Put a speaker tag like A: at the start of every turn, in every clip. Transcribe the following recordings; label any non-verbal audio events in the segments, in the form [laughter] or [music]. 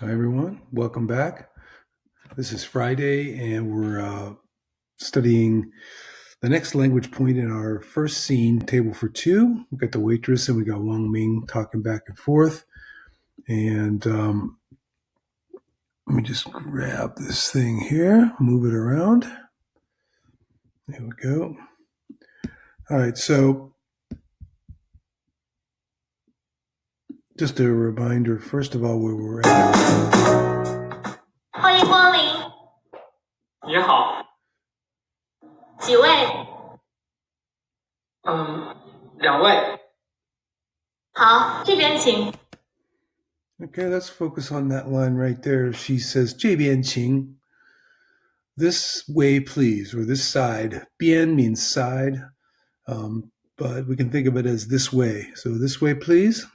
A: Hi, everyone. Welcome back. This is Friday, and we're uh, studying the next language point in our first scene, table for two. We've got the waitress, and we got Wang Ming talking back and forth. And um, let me just grab this thing here, move it around. There we go. All right, so just a reminder, first of all, where we're at.
B: 欢迎光临，
C: 你好，
B: 几位？
C: 嗯，两位，
B: 好，这边请。
A: Okay, let's focus on that line right there. She says, 这边请. This way, please, or this side. 边 means side, um, but we can think of it as this way. So this way, please.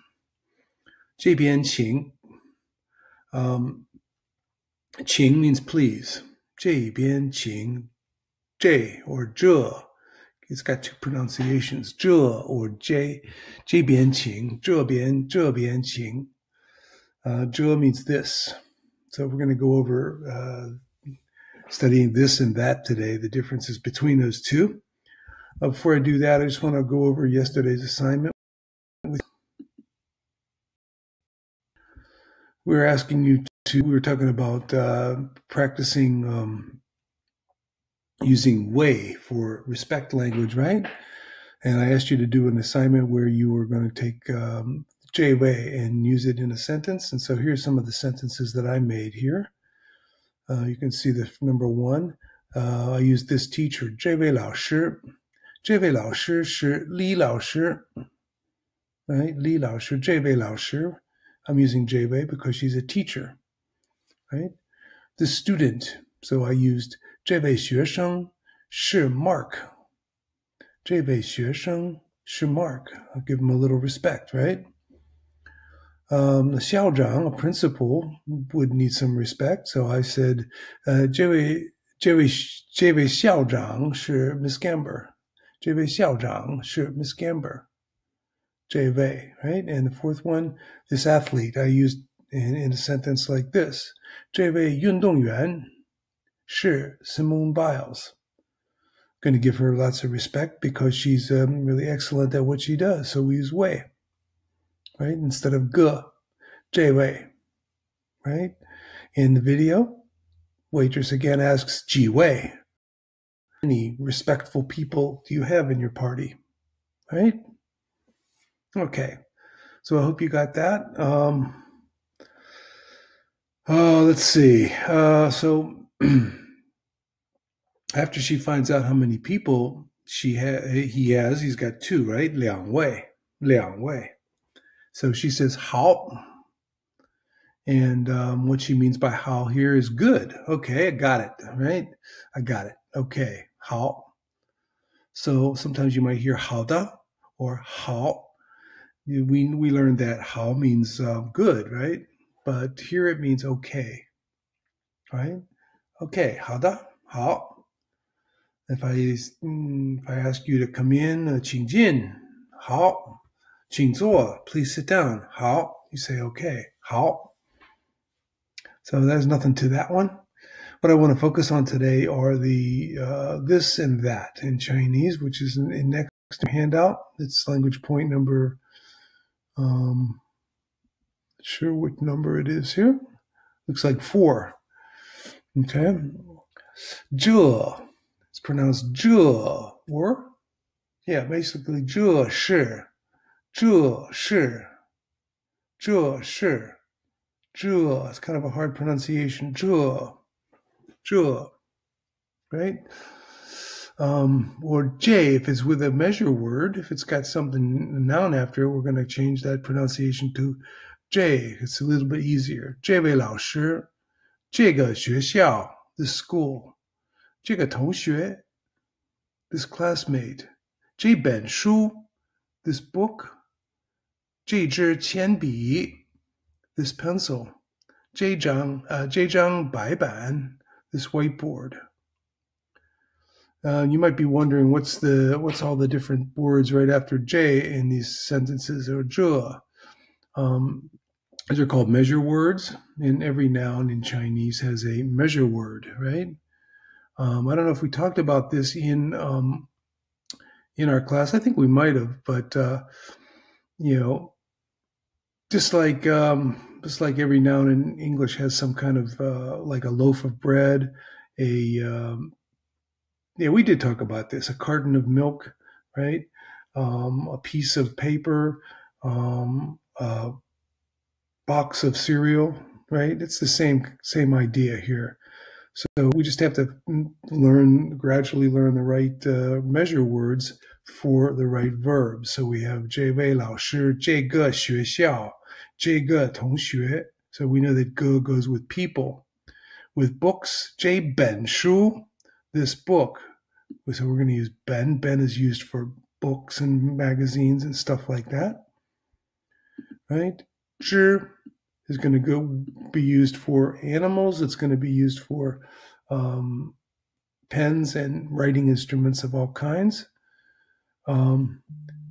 A: 这边请. Um, 请 means please. 这边请. J or 这. It's got two pronunciations. 这 or J. 这边请,这边,这边请. Uh, 这 means this. So we're going to go over uh, studying this and that today, the differences between those two. Uh, before I do that, I just want to go over yesterday's assignment. We were asking you to, we were talking about uh, practicing um, using way for respect language, right? And I asked you to do an assignment where you were going to take um, J way and use it in a sentence. And so here's some of the sentences that I made here. Uh, you can see the number one. Uh, I used this teacher, 这位老师.这位老师是李老师. Right? 李老师,这位老师. I'm using Jwei because she's a teacher, right? The student. So I used Jwei Xuesheng Shi Mark. Jwei Xuesheng Shi Mark. I'll give him a little respect, right? Um, the Xiaozhang, a principal, would need some respect. So I said, uh, Jwei Xiaozhang Shi Miss Gamber. Jwei Xiaozhang Shi Miss Gamber. 这位, right? And the fourth one, this athlete, I used in, in a sentence like this. 这位运动员是 Simone Biles. Going to give her lots of respect because she's um, really excellent at what she does. So we use way right? Instead of ge, J way, right? In the video, waitress again asks Ji Wei. How many respectful people do you have in your party? Right? Okay. So I hope you got that. Um, uh, let's see. Uh, so [clears throat] after she finds out how many people she ha- he has, he's got two, right? Liang Wei. Liang Wei. So she says, how. And um, what she means by how here is good. Okay, I got it, right? I got it. Okay, how. So sometimes you might hear Hao howda or how We, we learned that how means uh, good, right? But here it means okay, right? Okay, howda, how. If I, mm, if I ask you to come in, uh, 请进, how. 请坐, please sit down. 好, you say okay. 好. So there's nothing to that one. What I want to focus on today are the uh, this and that in Chinese, which is in, in next handout. It's language point number. um, sure what number it is here. Looks like four. Okay. Jua. It's pronounced jua or yeah, basically jua sure. Jua sure. Jua sure. Jua. It's kind of a hard pronunciation. Jua. Jua. Right? um, or J if it's with a measure word if it's got something a noun after it we're going to change that pronunciation to J it's a little bit easier 这位老师这个学校 this school 这个同学 this classmate 这本书 this book 这支铅笔 this pencil 这张呃这张白板 this whiteboard uh, you might be wondering what's the what's all the different words right after J in these sentences or 这 um, these are called measure words, and every noun in Chinese has a measure word, right? Um, I don't know if we talked about this in um, in our class. I think we might have, but uh, you know, just like um, just like every noun in English has some kind of uh, like a loaf of bread, a um, yeah, we did talk about this. A carton of milk, right? Um, a piece of paper, um, a box of cereal, right? It's the same same idea here. So we just have to learn gradually learn the right uh, measure words for the right verbs. So we have 这位老师,这个学校,这个同学. So we know that go goes with people. With books, 这本书, this book. So we're going to use ben. Ben is used for books and magazines and stuff like that. Right? 知 is going to go be used for animals. It's going to be used for um, pens and writing instruments of all kinds. Um,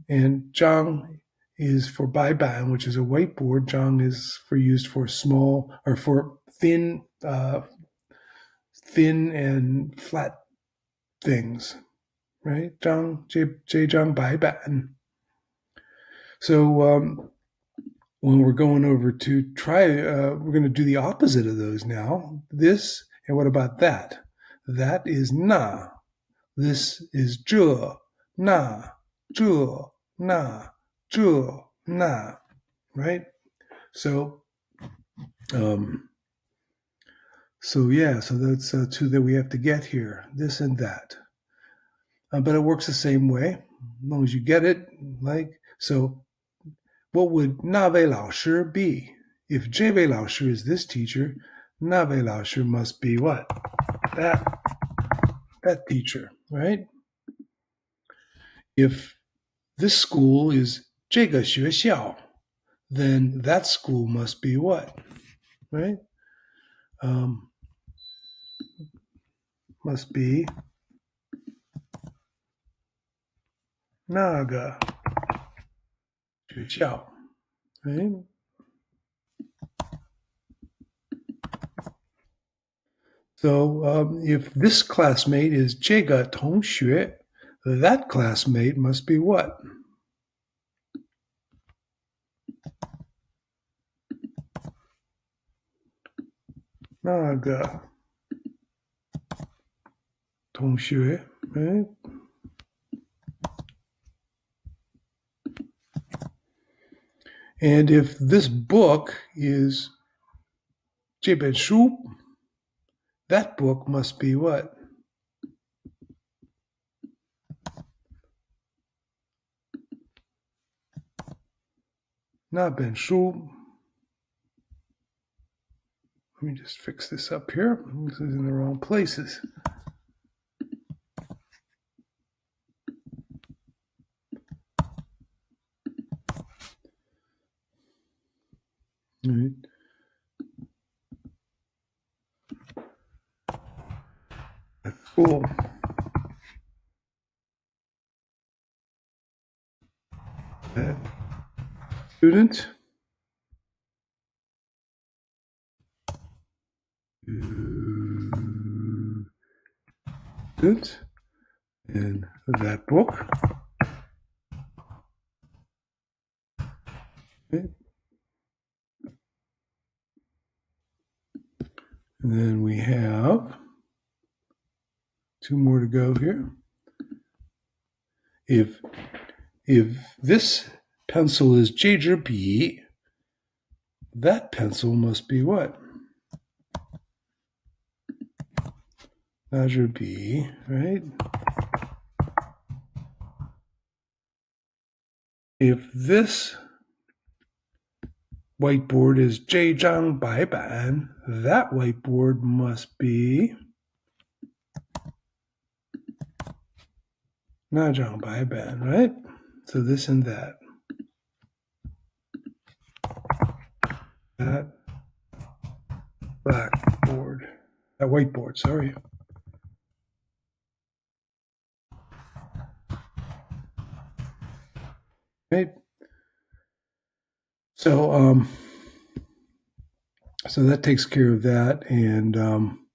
A: and Zhang is for Baiban, which is a whiteboard. Zhang is for used for small or for thin, uh, thin and flat things, right? Zhang, Zhang Baiban. So um, when we're going over to try, uh, we're going to do the opposite of those now. This, and what about that? That is na. This is zhe, na, zhe, na, zhe, na, right? So, um, so yeah, so that's uh, two that we have to get here, this and that. Uh, but it works the same way, as long as you get it. Like so, what would Nave Lao Shi be? If Jebe Lao Shi is this teacher, Nave Lao Shi must be what? That that teacher, right? If this school is Jega Xue Xiao, then that school must be what? Right? Um, must be 那个学校，right? So um, if this classmate is 这个同学, that classmate must be what? Naga. 同学, right? And if this book is 这本书, that book must be what? Not 本书. Let me just fix this up here. This is in the wrong places. Right. Cool. Uh, student. Student. And that book. Okay. And then we have two more to go here. If if this pencil is B, that pencil must be what? Measure B, right? If this whiteboard is Zhejiang Baiban. That whiteboard must be Najang Baiban, right? So this and that. That blackboard, that whiteboard, sorry. Right? So, um, so that takes care of that. And um,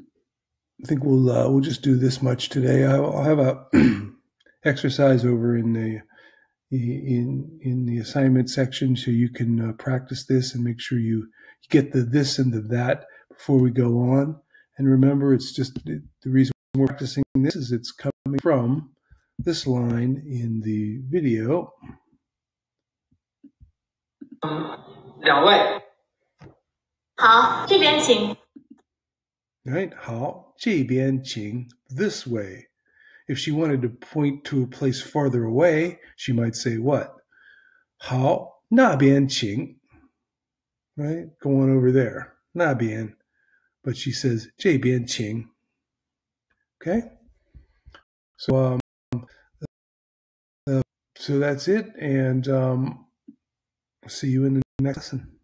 A: I think we'll uh, we'll just do this much today. I'll, have a [clears throat] exercise over in the in in the assignment section so you can uh, practice this and make sure you get the this and the that before we go on. And remember, it's just the reason we're practicing this is it's coming from this line in the video.
C: 两位，
B: 好，这边请。
A: Right? 好，这边请 this way. If she wanted to point to a place farther away, she might say what? 好，那边请. Right? Go on over there. 那边. But she says 这边请. Okay? So um uh, so that's it and um see you in the next lesson.